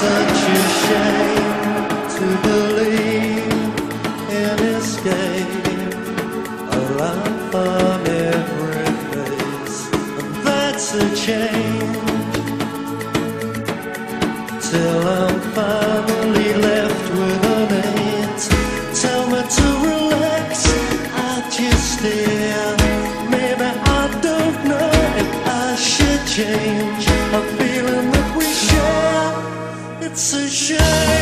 such a shame to believe in escape, a life from every face. That's a change till I'm finally left with a mate. Tell me to relax, I just stare. Maybe I don't know if I should change. should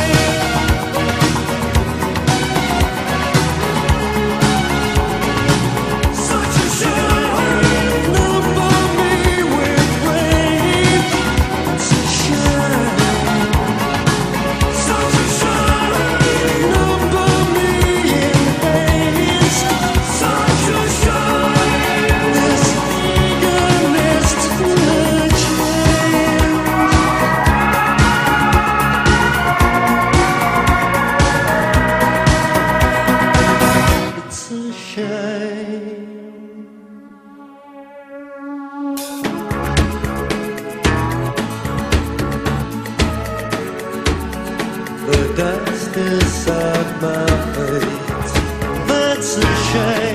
came. The dust inside my face. That's a shame.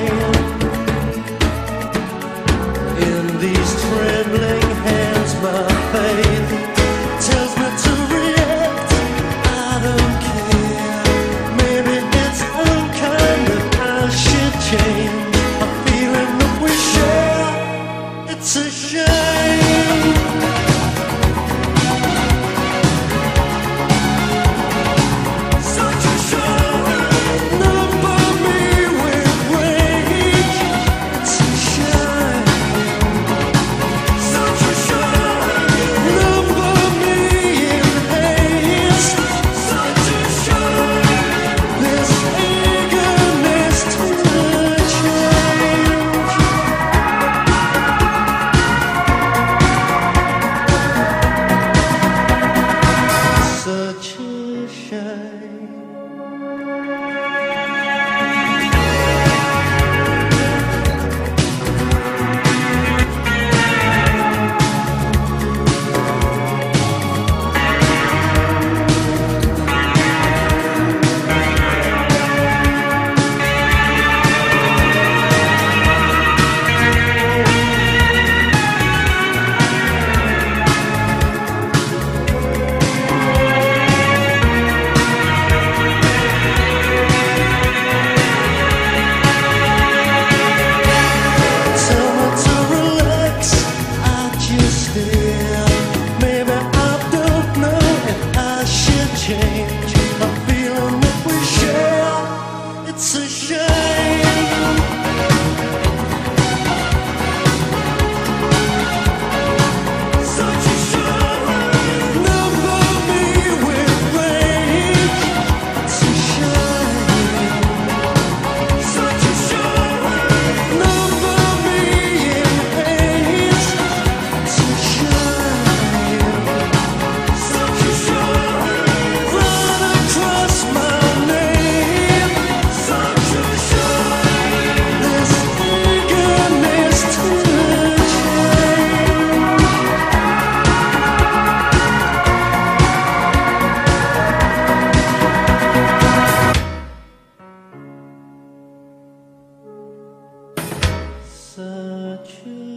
此生。such a